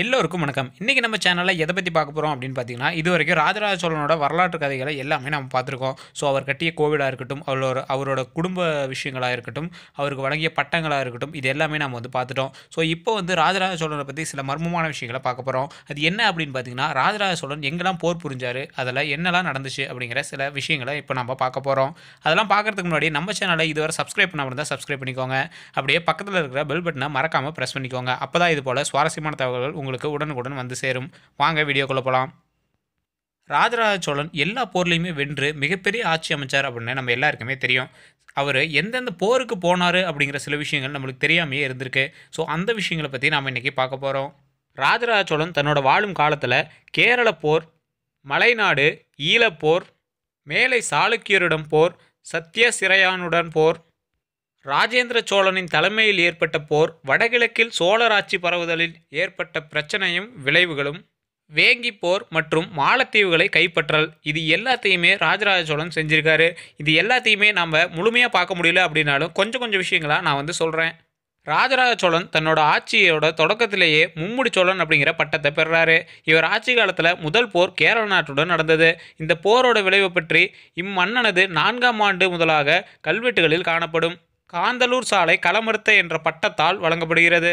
எல்லோருக்கும் வணக்கம். இன்றைக்கி நம்ம சேனலில் எதை பற்றி பார்க்க போகிறோம் அப்படின்னு பார்த்தீங்கன்னா இது வரைக்கும் ராஜராஜ சோழனோட வரலாற்று கதைகளை எல்லாமே நம்ம பார்த்துருக்கோம். ஸோ அவர் கட்டிய கோவிலாக இருக்கட்டும் அவரோட அவரோட குடும்ப விஷயங்களாக இருக்கட்டும் அவருக்கு வழங்கிய பட்டங்களாக இருக்கட்டும் இது எல்லாமே நம்ம வந்து பார்த்துட்டோம். ஸோ இப்போ வந்து ராஜராஜ சோழனை பற்றி சில மர்மமான விஷயங்களை பார்க்க போகிறோம் அது என்ன அப்படின்னு பார்த்தீங்கன்னா ராஜராஜ சோழன் எங்கெல்லாம் போர் புரிஞ்சார் அதில் என்னெல்லாம் நடந்துச்சு அப்படிங்கிற சில விஷயங்களை இப்போ நம்ம பார்க்க போகிறோம் அதெல்லாம் பார்க்கறதுக்கு முன்னாடி நம்ம சேனலை இதுவரை சப்ஸ்கிரைப் பண்ணாமல் இருந்தால் சப்ஸ்கிரைப் பண்ணிக்கோங்க. அப்படியே பக்கத்தில் இருக்கிற பெல் பட்டனை மறக்காமல் ப்ரெஸ் பண்ணிக்கோங்க. அப்போ தான் இது போல் சுவாரஸ்யமான தகவல்கள் உங்களுக்கு உடனுக்குடன் வந்து சேரும். வாங்க வீடியோக்குள்ளே போகலாம் ராஜராஜ சோழன் எல்லா போர்லையுமே வென்று மிகப்பெரிய ஆட்சி அமைச்சார் அப்படின்னு நம்ம எல்லாருக்குமே தெரியும். அவர் எந்தெந்த போருக்கு போனார் அப்படிங்கிற சில விஷயங்கள் நம்மளுக்கு தெரியாமையே இருந்திருக்கு. ஸோ அந்த விஷயங்களை பற்றி நாம் இன்றைக்கி பார்க்க போகிறோம் ராஜராஜ சோழன் தன்னோட வாழும் காலத்தில் கேரள போர் மலைநாடு ஈழப்போர் மேலை சாளுக்கியருடன் போர் சத்யசிரையானுடன் போர் ராஜேந்திர சோழனின் தலைமையில் ஏற்பட்ட போர் வடகிழக்கில் சோழர் ஆட்சி பரவுதலில் ஏற்பட்ட பிரச்சனையும் விளைவுகளும் வேங்கி போர் மற்றும் மாலத்தீவுகளை கைப்பற்றல் இது எல்லாத்தையுமே ராஜராஜ சோழன் செஞ்சிருக்காரு. இது எல்லாத்தையுமே நம்ம முழுமையாக பார்க்க முடியல அப்படின்னாலும் கொஞ்சம் கொஞ்சம் விஷயங்களாக நான் வந்து சொல்கிறேன் ராஜராஜ சோழன் தன்னோட ஆட்சியோட தொடக்கத்திலேயே மும்முடி சோழன் அப்படிங்கிற பட்டத்தை பெறுறாரு. இவர் ஆட்சி காலத்தில் முதல் போர் கேரள நாட்டுடன் நடந்தது. இந்த போரோட விளைவு பற்றி இம்மன்னனது நான்காம் ஆண்டு முதலாக கல்வெட்டுகளில் காணப்படும். காந்தலூர் சாலை களமறுத்த என்ற பட்டத்தால் வழங்கப்படுகிறது.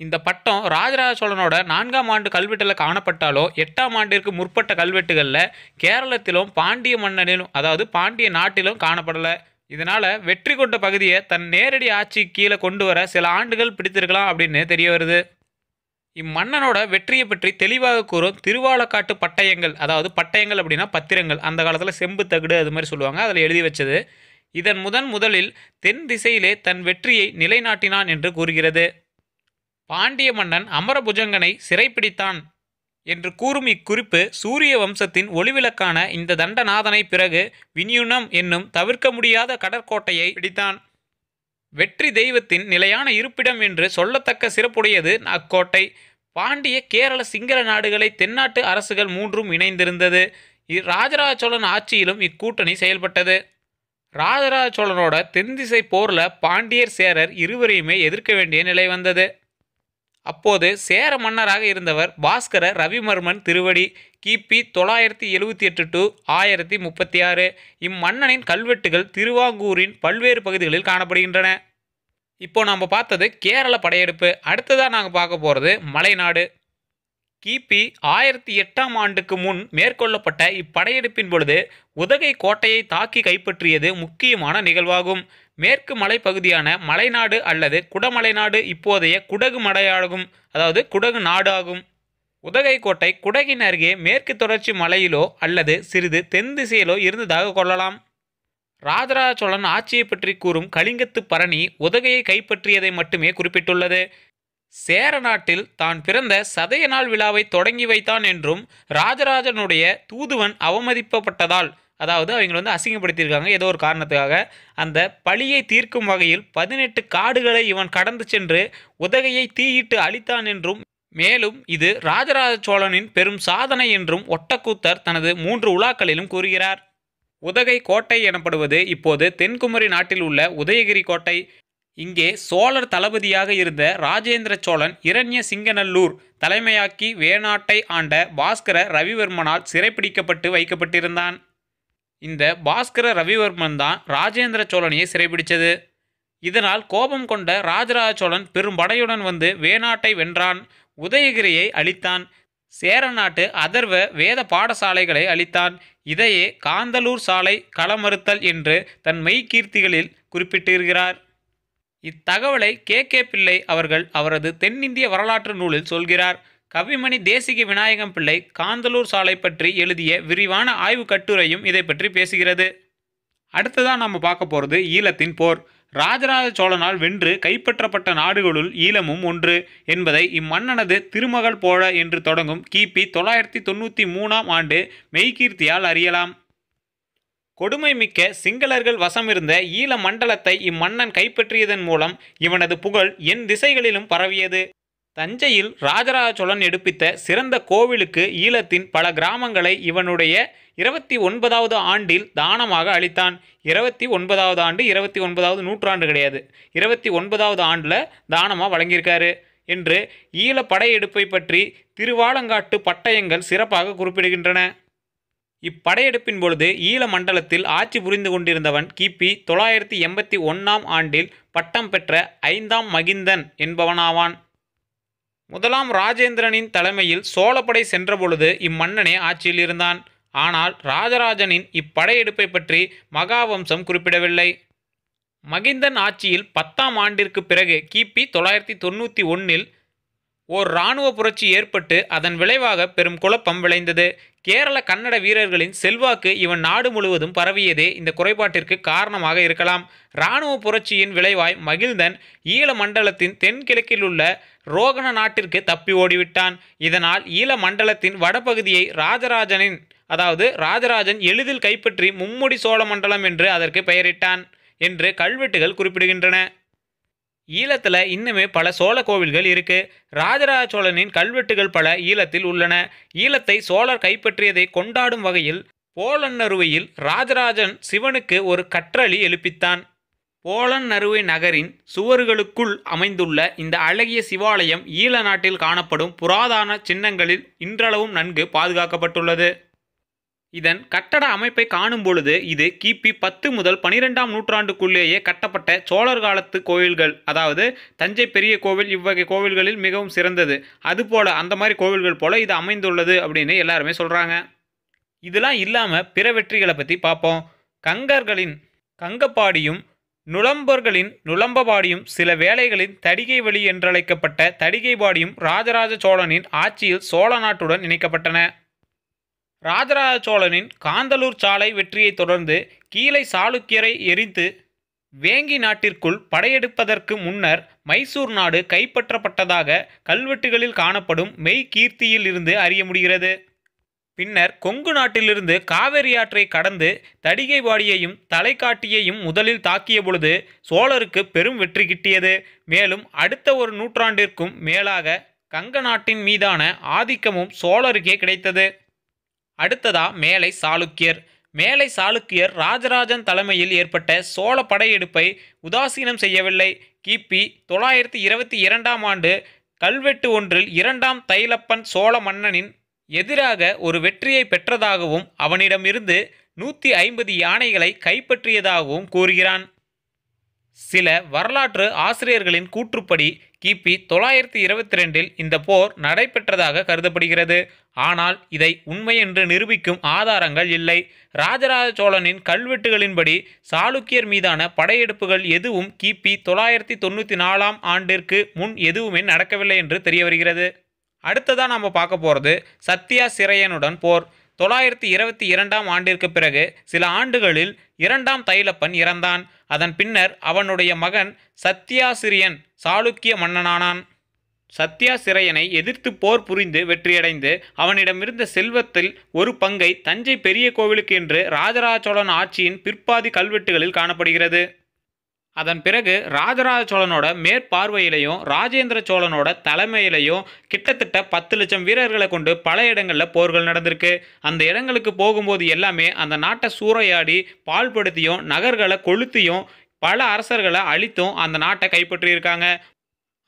இந்த பட்டம் ராஜராஜ சோழனோட நான்காம் ஆண்டு கல்வெட்டில் காணப்பட்டாலோ எட்டாம் ஆண்டிற்கு முற்பட்ட கல்வெட்டுகளில் கேரளத்திலும் பாண்டிய மன்னனிலும் அதாவது பாண்டிய நாட்டிலும் காணப்படலை. இதனால் வெற்றி கொண்ட பகுதியை தன் நேரடி ஆட்சி கீழே கொண்டு வர சில ஆண்டுகள் பிடித்திருக்கலாம் அப்படின்னு தெரிய வருது. இம்மன்னனோட வெற்றியை பற்றி தெளிவாக கூறும் திருவாலக்காட்டு பட்டயங்கள் அதாவது பட்டயங்கள் அப்படின்னா பத்திரங்கள் அந்த காலத்தில் செம்பு தகுடு அது மாதிரி சொல்லுவாங்க அதில் எழுதி வச்சது. இதன் முதன் முதலில் தென் திசையிலே தன் வெற்றியை நிலைநாட்டினான் என்று கூறுகிறது. பாண்டிய மன்னன் அமரபுஜங்கனை சிறைப்பிடித்தான் என்று கூறும் இக்குறிப்பு சூரிய வம்சத்தின் ஒளிவிளக்கான இந்த தண்டநாதனை பிறகு விநியுனம் என்னும் தவிர்க்க முடியாத கடற்கோட்டையை பிடித்தான். வெற்றி தெய்வத்தின் நிலையான இருப்பிடம் என்று சொல்லத்தக்க சிறப்புடையது அக்கோட்டை. பாண்டிய கேரள சிங்கள நாடுகளை தென்னாட்டு அரசுகள் மூன்றும் இணைந்திருந்தது. இராஜராஜ சோழன் ஆட்சியிலும் இக்கூட்டணி செயல்பட்டது. ராஜராஜ சோழனோட தென்திசை போரில் பாண்டியர் சேரர் இருவரையுமே எதிர்க்க வேண்டிய நிலை வந்தது. அப்போது சேர மன்னராக இருந்தவர் பாஸ்கர ரவிமர்மன் திருவடி கிபி தொள்ளாயிரத்தி எழுவத்தி எட்டு டு ஆயிரத்தி முப்பத்தி ஆறு. இம்மன்னனின் கல்வெட்டுகள் திருவாங்கூரின் பல்வேறு பகுதிகளில் காணப்படுகின்றன. இப்போ நாம் பார்த்தது கேரள படையெடுப்பு. அடுத்ததாக நாங்கள் பார்க்க போகிறது மலைநாடு. கிபி ஆயிரத்தி எட்டாம் ஆண்டுக்கு முன் மேற்கொள்ளப்பட்ட இப்படையெடுப்பின் பொழுது உதகை கோட்டையை தாக்கி கைப்பற்றியது முக்கியமான நிகழ்வாகும். மேற்கு மலைப்பகுதியான மலைநாடு அல்லது குடமலைநாடு இப்போதைய குடகு மலையாகும் அதாவது குடகு நாடு ஆகும் உதகை கோட்டை குடகின் அருகே மேற்கு தொடர்ச்சி மலையிலோ அல்லது சிறிது தென் திசையிலோ இருந்ததாக கொள்ளலாம். ராஜராஜ சோழன் ஆட்சியை பற்றி கூறும் கலிங்கத்து பரணி உதகையை கைப்பற்றியதை மட்டுமே குறிப்பிட்டுள்ளது. சேர நாட்டில் தான் பிறந்த சதய நாள் விழாவை தொடங்கி வைத்தான் என்றும் ராஜராஜனுடைய தூதுவன் அவமதிப்பப்பட்டதால் அதாவது அவங்களை வந்து அசிங்கப்படுத்தியிருக்காங்க. ஏதோ ஒரு காரணத்துக்காக அந்த பழியை தீர்க்கும் வகையில் பதினெட்டு காடுகளை இவன் கடந்து சென்று உதகையை தீயிட்டு அழித்தான் என்றும் மேலும் இது ராஜராஜ சோழனின் பெரும் சாதனை என்றும் ஒட்டக்கூத்தர் தனது மூன்று உலாக்களிலும் கூறுகிறார். உதகை கோட்டை எனப்படுவது இப்போது தென்குமரி நாட்டில் உள்ள உதயகிரி கோட்டை இங்கே சோழர் தளபதியாக இருந்த ராஜேந்திர சோழன் இரண்ய சிங்கநல்லூர் தலைமையாக்கி வேணாட்டை ஆண்ட பாஸ்கர ரவிவர்மனால் சிறைப்பிடிக்கப்பட்டு வைக்கப்பட்டிருந்தான். இந்த பாஸ்கர ரவிவர்மன் தான் ராஜேந்திர சோழனையே சிறைப்பிடித்தது. இதனால் கோபம் கொண்ட ராஜராஜ சோழன் பெரும் படையுடன் வந்து வேணாட்டை வென்றான். உதயகிரியை அழித்தான். சேர நாட்டு அதர்வ வேத பாடசாலைகளை அழித்தான். இதையே காந்தலூர் சாலை களமறுத்தல் என்று தன் மெய்கீர்த்திகளில் குறிப்பிட்டிருக்கிறார். இத்தகவலை கே. கே. பிள்ளை அவர்கள் அவரது தென்னிந்திய வரலாற்று நூலில் சொல்கிறார். கவிமணி தேசிக விநாயகம் பிள்ளை காந்தலூர் சாலை பற்றி எழுதிய விரிவான ஆய்வு கட்டுரையும் இதை பற்றி பேசுகிறது. அடுத்ததான் நம்ம பார்க்க போகிறது ஈழத்தின் போர். ராஜராஜ சோழனால் வென்று கைப்பற்றப்பட்ட நாடுகளுள் ஈழமும் ஒன்று என்பதை இம்மன்னனது திருமகள் போல என்று தொடங்கும் கிபி தொள்ளாயிரத்தி தொண்ணூற்றி மூணாம் ஆண்டு மெய்கீர்த்தியால் அறியலாம். கொடுமை மிக்க சிங்களர்கள் வசமிருந்த ஈழ மண்டலத்தை இம்மன்னன் கைப்பற்றியதன் மூலம் இவனது புகழ் என் திசைகளிலும் பரவியது. தஞ்சையில் ராஜராஜ சோழன் எடுப்பித்த சிறந்த கோவிலுக்கு ஈழத்தின் பல கிராமங்களை இவனுடைய இருபத்தி ஒன்பதாவது ஆண்டில் தானமாக அளித்தான். இருபத்தி ஒன்பதாவது ஆண்டு இருபத்தி ஒன்பதாவது நூற்றாண்டு கிடையாது. இருபத்தி ஒன்பதாவது ஆண்டில் தானமாக வழங்கியிருக்காரு என்று ஈழ படையெடுப்பை பற்றி திருவாலங்காட்டு பட்டயங்கள் சிறப்பாக குறிப்பிடுகின்றன. இப்படையெடுப்பின் பொழுது ஈழ மண்டலத்தில் ஆட்சி புரிந்து கொண்டிருந்தவன் கிபி தொள்ளாயிரத்தி எண்பத்தி ஒன்றாம் ஆண்டில் பட்டம் பெற்ற ஐந்தாம் மகிந்தன் என்பவனாவான். முதலாம் ராஜேந்திரனின் தலைமையில் சோழப்படை சென்றபொழுது இம்மன்னனே ஆட்சியில் இருந்தான். ஆனால் ராஜராஜனின் இப்படையெடுப்பை பற்றி மகாவம்சம் குறிப்பிடவில்லை. மகிந்தன் ஆட்சியில் பத்தாம் ஆண்டிற்கு பிறகு கிபி தொள்ளாயிரத்தி தொண்ணூற்றி ஒன்றில் ஓர் இராணுவ புரட்சி ஏற்பட்டு அதன் விளைவாக பெரும் குழப்பம் விளைந்தது. கேரள கன்னட வீரர்களின் செல்வாக்கு இவன் நாடு முழுவதும் பரவியதே இந்த குறைபாட்டிற்கு காரணமாக இருக்கலாம். இராணுவ புரட்சியின் விளைவாய் மகிழ்ந்தன் ஈழ மண்டலத்தின் தென்கிழக்கில் உள்ள ரோகண நாட்டிற்கு தப்பி ஓடிவிட்டான். இதனால் ஈழ மண்டலத்தின் வடபகுதியை ராஜராஜனின் அதாவது ராஜராஜன் எளிதில் கைப்பற்றி மும்முடி சோழ மண்டலம் என்று அதற்கு பெயரிட்டான் என்று கல்வெட்டுகள் குறிப்பிடுகின்றன. ஈழத்தில் இன்னுமே பல சோழ கோவில்கள் இருக்கு. ராஜராஜ சோழனின் கல்வெட்டுகள் பல ஈழத்தில் உள்ளன. ஈழத்தை சோழர் கைப்பற்றியதை கொண்டாடும் வகையில் போலன்னருவையில் ராஜராஜன் சிவனுக்கு ஒரு கற்றளி எழுப்பித்தான். போலன்னருவை நகரின் சுவர்களுக்குள் அமைந்துள்ள இந்த அழகிய சிவாலயம் ஈழ நாட்டில் காணப்படும் புராதன சின்னங்களில் இன்றளவும் நன்கு பாதுகாக்கப்பட்டுள்ளது. இதன் கட்டட அமைப்பை காணும் பொழுது இது கிபி பத்து முதல் பனிரெண்டாம் நூற்றாண்டுக்குள்ளேயே கட்டப்பட்ட சோழர் காலத்து கோவில்கள் அதாவது தஞ்சை பெரிய கோவில் இவ்வகை கோவில்களில் மிகவும் சிறந்தது. அதுபோல அந்த மாதிரி கோவில்கள் போல இது அமைந்துள்ளது அப்படின்னு எல்லாருமே சொல்கிறாங்க இதெல்லாம் இல்லாமல் பிற வெற்றிகளை பற்றி பார்ப்போம். கங்கர்களின் கங்கப்பாடியும் நுளம்பர்களின் நுளம்பபாடியும் சில வேளைகளின் தடிகை வழி என்றழைக்கப்பட்ட தடிகைபாடியும் ராஜராஜ சோழனின் ஆட்சியில் சோழ நாட்டுடன் இணைக்கப்பட்டன. ராஜராஜ சோழனின் காந்தலூர் சாலை வெற்றியைத் தொடர்ந்து கீழை சாளுக்கியரை எரித்து வேங்கி நாட்டிற்குள் படையெடுப்பதற்கு முன்னர் மைசூர் நாடு கைப்பற்றப்பட்டதாக கல்வெட்டுகளில் காணப்படும் மெய் கீர்த்தியில் இருந்து அறிய முடிகிறது. பின்னர் கொங்கு நாட்டிலிருந்து காவேரி ஆற்றை கடந்து தடிகைவாடியையும் தலைக்காட்டியையும் முதலில் தாக்கிய பொழுது சோழருக்கு பெரும் வெற்றி கிட்டியது. மேலும் அடுத்த ஒரு நூற்றாண்டிற்கும் மேலாக கங்க நாட்டின் மீதான ஆதிக்கமும் சோழருக்கே கிடைத்தது. அடுத்ததா மேலை சாளுக்கியர். மேலை சாளுக்கியர் ராஜராஜன் தலைமையில் ஏற்பட்ட சோழ படையெடுப்பை உதாசீனம் செய்யவில்லை. கிபி தொள்ளாயிரத்தி இருபத்தி இரண்டாம் ஆண்டு கல்வெட்டு ஒன்றில் இரண்டாம் தைலப்பன் சோழ மன்னனின் எதிராக ஒரு வெற்றியை பெற்றதாகவும் அவனிடமிருந்து நூற்றி ஐம்பது யானைகளை கைப்பற்றியதாகவும் கூறுகிறான். சில வரலாற்று ஆசிரியர்களின் கூற்றுப்படி கிபி தொள்ளாயிரத்தி இருபத்தி ரெண்டில் இந்த போர் நடைபெற்றதாக கருதப்படுகிறது. ஆனால் இதை உண்மை என்று நிரூபிக்கும் ஆதாரங்கள் இல்லை. ராஜராஜ சோழனின் கல்வெட்டுகளின்படி சாளுக்கியர் மீதான படையெடுப்புகள் எதுவும் கிபி தொள்ளாயிரத்தி தொண்ணூற்றி நாலாம் ஆண்டிற்கு முன் எதுவுமே நடக்கவில்லை என்று தெரிய வருகிறது அடுத்ததாக நம்ம பார்க்க போகிறது சத்யா சிறையனுடன் போர். தொள்ளாயிரத்தி இருபத்தி இரண்டாம் ஆண்டிற்கு பிறகு சில ஆண்டுகளில் இரண்டாம் தைலப்பன் இறந்தான். அதன் பின்னர் அவனுடைய மகன் சத்யாசிரியன் சாளுக்கிய மன்னனானான். சத்யாசிரையனை எதிர்த்து போர் புரிந்து வெற்றியடைந்து அவனிடமிருந்த செல்வத்தில் ஒரு பங்கை தஞ்சை பெரிய கோவிலுக்கு என்று ராஜராஜ சோழன் ஆட்சியின் பிற்பாதி கல்வெட்டுகளில் காணப்படுகிறது. அதன் பிறகு ராஜராஜ சோழனோட மேற்பார்வையிலையும் ராஜேந்திர சோழனோட தலைமையிலையும் கிட்டத்தட்ட பத்து லட்சம் வீரர்களை கொண்டு பல இடங்களில் போர்கள் நடந்திருக்கு. அந்த இடங்களுக்கு போகும்போது எல்லாமே அந்த நாட்டை சூறையாடி பால்படுத்தியும் நகர்களை கொளுத்தியும் பல அரசர்களை அழித்தும் அந்த நாட்டை கைப்பற்றியிருக்காங்க.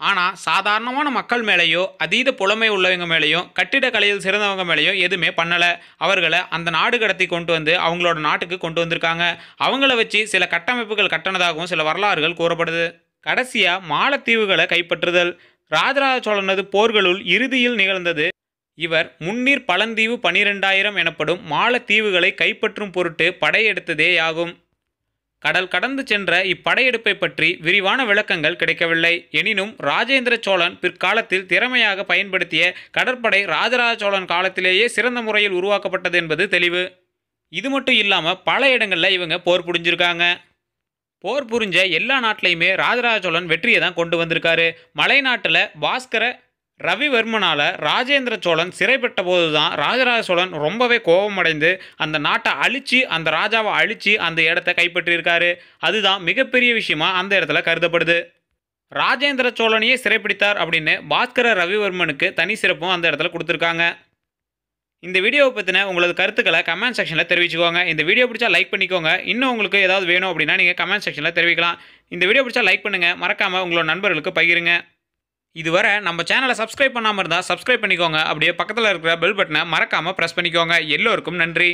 ஆனால் சாதாரணமான மக்கள் மேலேயோ அதீத புலமை உள்ளவங்க மேலேயோ கட்டிடக்கலையில் சிறந்தவங்க மேலேயோ எதுவுமே பண்ணலை. அவர்களை அந்த நாடு கடத்தி கொண்டு வந்து அவங்களோட நாட்டுக்கு கொண்டு வந்திருக்காங்க. அவங்கள வச்சு சில கட்டமைப்புகள் கட்டணதாகவும் சில வரலாறுகள் கூறப்படுது. கடைசியாக மாலத்தீவுகளை கைப்பற்றுதல். ராஜராஜ சோழனது போர்களுள் இறுதியில் நிகழ்ந்தது. இவர் முன்னீர் பழந்தீவு பனிரெண்டாயிரம் எனப்படும் மாலத்தீவுகளை கைப்பற்றும் பொருட்டு படையெடுத்ததேயாகும். கடல் கடந்து சென்ற இப்படையெடுப்பை பற்றி விரிவான விளக்கங்கள் கிடைக்கவில்லை. எனினும் ராஜேந்திர சோழன் பிற்காலத்தில் திறமையாக பயன்படுத்திய கடற்படை ராஜராஜ சோழன் காலத்திலேயே சிறந்த முறையில் உருவாக்கப்பட்டது என்பது தெளிவு. இது மட்டும் இல்லாமல் பல இடங்களில் இவங்க போர் புரிஞ்சிருக்காங்க. போர் புரிஞ்ச எல்லா நாட்டிலையுமே ராஜராஜ சோழன் வெற்றியை தான் கொண்டு வந்திருக்காரு. மலை நாட்டில் பாஸ்கர ரவிவர்மனால் ராஜேந்திர சோழன் சிறைப்பட்ட போது தான் ராஜராஜ சோழன் ரொம்பவே கோபமடைந்து அந்த நாட்டை அழித்து அந்த ராஜாவை அழித்து அந்த இடத்த கைப்பற்றியிருக்காரு. அதுதான் மிகப்பெரிய விஷயமா அந்த இடத்துல கருதப்படுது. ராஜேந்திர சோழனையே சிறைப்பிடித்தார் அப்படின்னு பாஸ்கர ரவிவர்மனுக்கு தனி சிறப்பும் அந்த இடத்துல கொடுத்துருக்காங்க. இந்த வீடியோவை பற்றின உங்களது கருத்துக்களை கமெண்ட் செக்ஷனில் தெரிவிச்சுக்கோங்க. இந்த வீடியோ பிடிச்சா லைக் பண்ணிக்கோங்க. இன்னும் உங்களுக்கு ஏதாவது வேணும் அப்படின்னா நீங்கள் கமெண்ட் செக்ஷனில் தெரிவிக்கலாம். இந்த வீடியோ பிடிச்சா லைக் பண்ணுங்கள் மறக்காமல் உங்களோட நண்பர்களுக்கு பகிருங்க. இதுவரை நம்ம சேனலை சப்ஸ்கிரைப் பண்ணாமல் இருந்தால் சப்ஸ்கிரைப் பண்ணிக்கோங்க. அப்படியே பக்கத்தில் இருக்கிற பெல் பட்டனை மறக்காமல் ப்ரெஸ் பண்ணிக்கோங்க. எல்லோருக்கும் நன்றி.